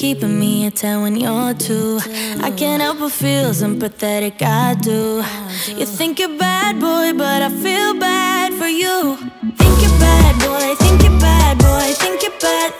keeping me at 10 when you're 2 I can't help but feel sympathetic, I do. You think you're bad, boy, but I feel bad for you. Think you're bad, boy, think you're bad, boy, think you're bad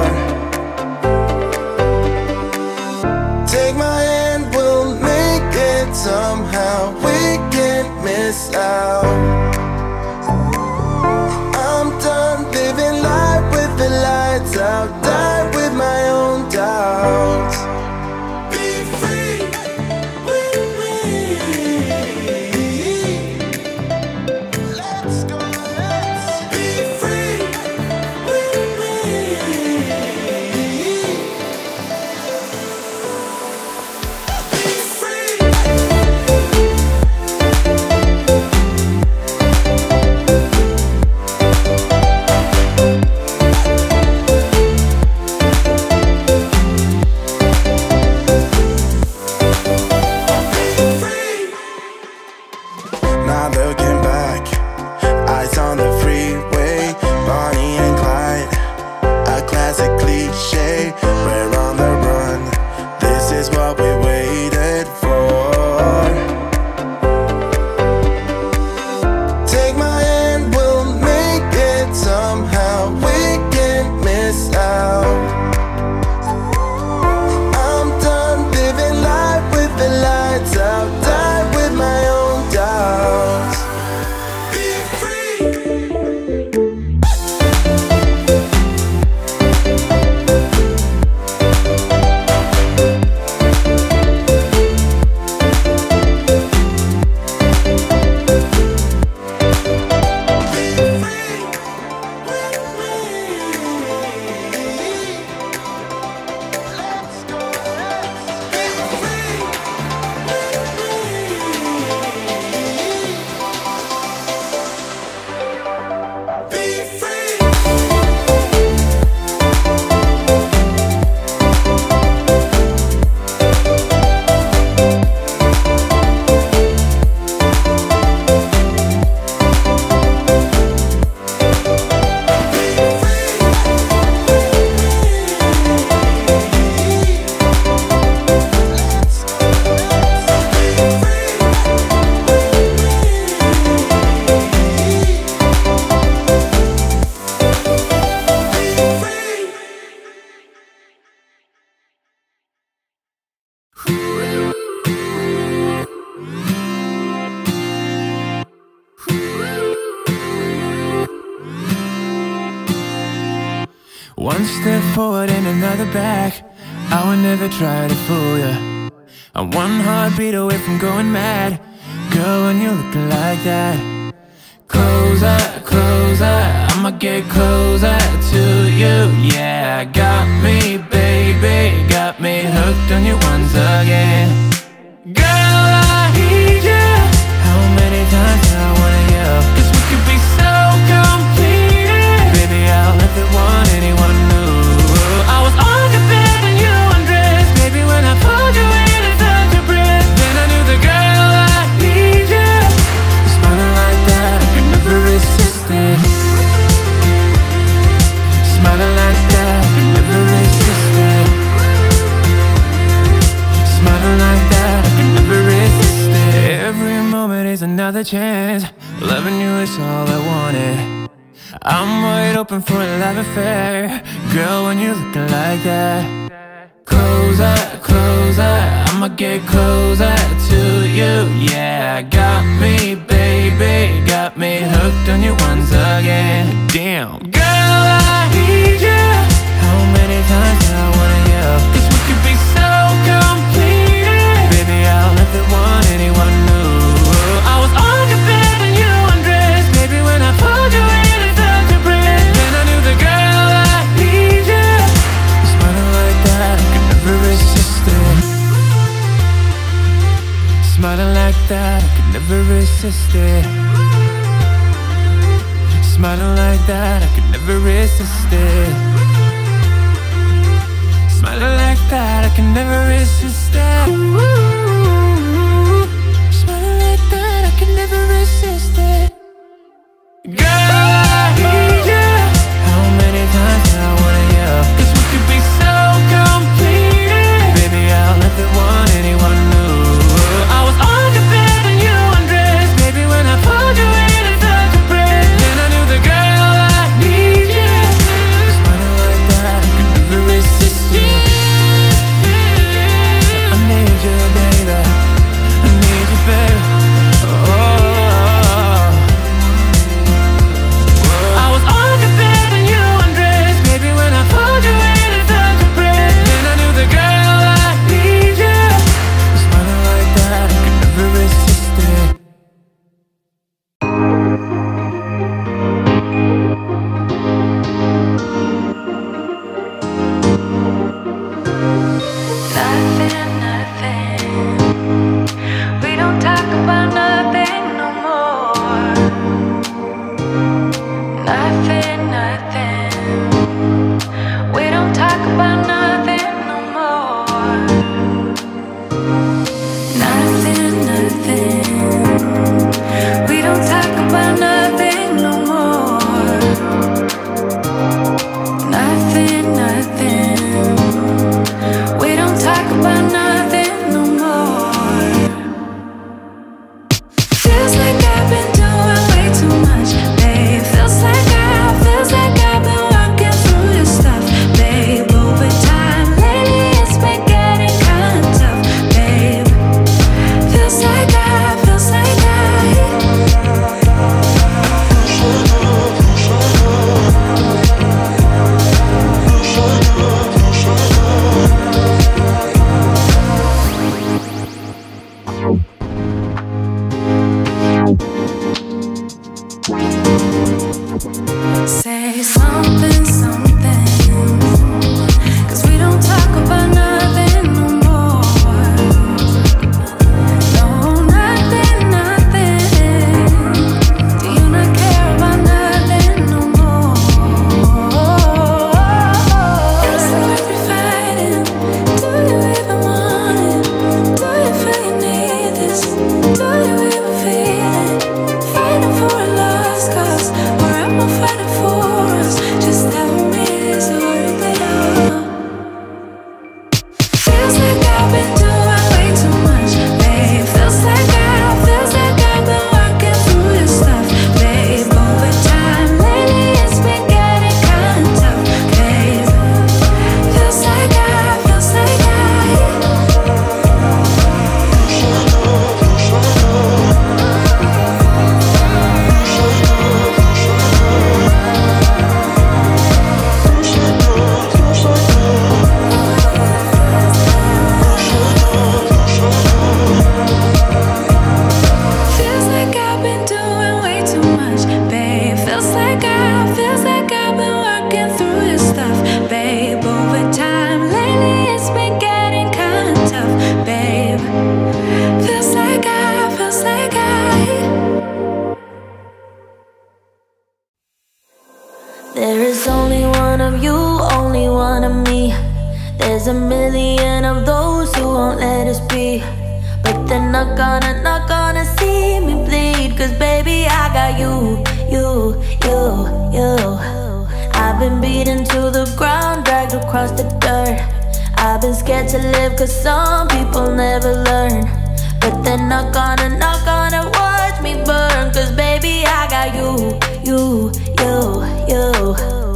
I'm done living life with the lights out, died with my own doubts. try to fool ya, I'm one heartbeat away from going mad. Girl, when you look like that Closer, closer, I'ma get closer to you. Yeah, got me, baby, got me hooked on you once again. Girl, here's another chance. Loving you is all I wanted. I'm wide open for a love affair. Girl, when you're looking like that Closer, closer I'ma get closer to you. Yeah, got me, baby Got me hooked on you once again. Damn. Girl, I need you. How many times I wanna that, I could never resist it. Smiling like that, I could never resist it. Smiling like that, I could never resist it. been beaten to the ground, dragged across the dirt. I've been scared to live cause some people never learn. But they're not gonna, not gonna watch me burn. Cause baby, I got you, you, you, you.